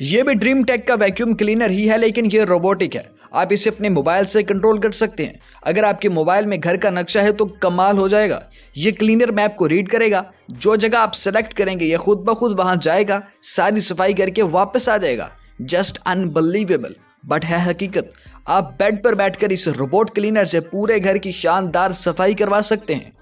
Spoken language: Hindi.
ये भी ड्रीम टेक का वैक्यूम क्लीनर ही है, लेकिन ये रोबोटिक है। आप इसे अपने मोबाइल से कंट्रोल कर सकते हैं। अगर आपके मोबाइल में घर का नक्शा है तो कमाल हो जाएगा। ये क्लीनर मैप को रीड करेगा। जो जगह आप सेलेक्ट करेंगे, ये खुद ब खुद वहाँ जाएगा, सारी सफ़ाई करके वापस आ जाएगा। जस्ट अनबिलीवेबल बट है हकीकत। आप बेड पर बैठकर इस रोबोट क्लीनर से पूरे घर की शानदार सफ़ाई करवा सकते हैं।